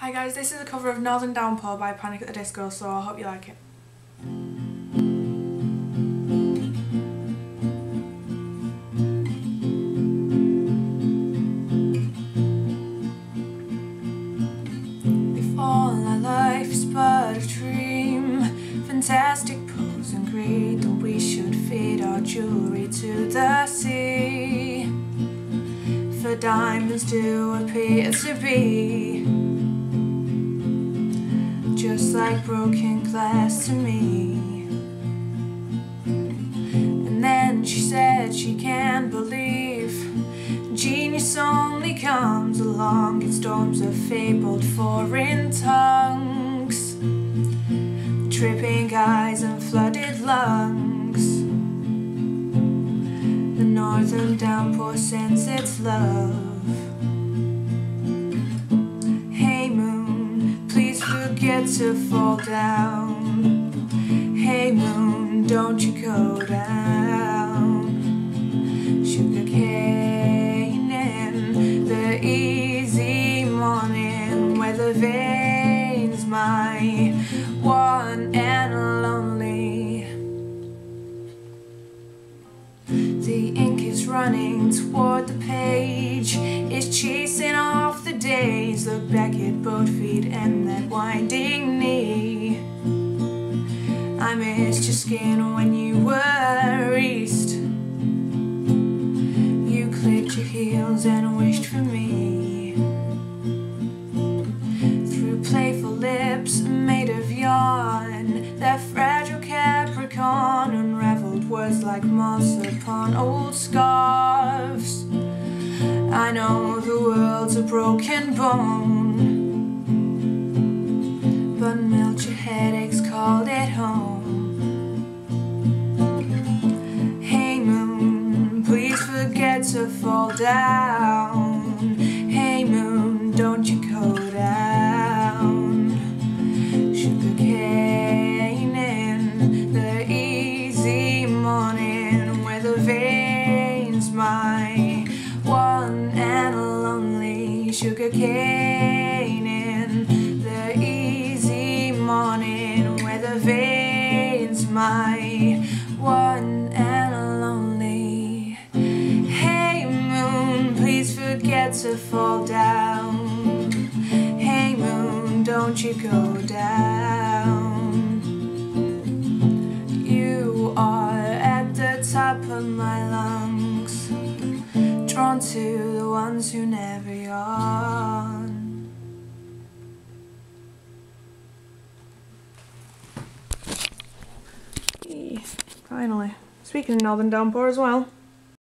Hi guys, this is a cover of Northern Downpour by Panic at the Disco, so I hope you like it. All our life's but a dream, fantastic pose and greed, then we should feed our jewelry to the sea. For diamonds do appear to be like broken glass to me. And then she said she can't believe genius only comes along in storms of fabled foreign tongues, tripping eyes and flooded lungs. The northern downpour sends its love. To fall down. Hey moon, don't you go down. Sugar cane in the easy morning where the veins my one and lonely. The ink is running toward the page, is chasing off the days. Look back at both feet I missed your skin when you were east. You clicked your heels and wished for me. Through playful lips made of yarn, that fragile Capricorn unraveled words like moss upon old scarves. I know the world's a broken bone to fall down. Hey moon, don't you go down. Sugar cane in the easy morning Where the veins my one and lonely. Sugar cane in the easy morning where the veins my to fall down hey moon don't you go down you are at the top of my lungs drawn to the ones who never yawn. Finally. Speaking of Northern Downpour as well.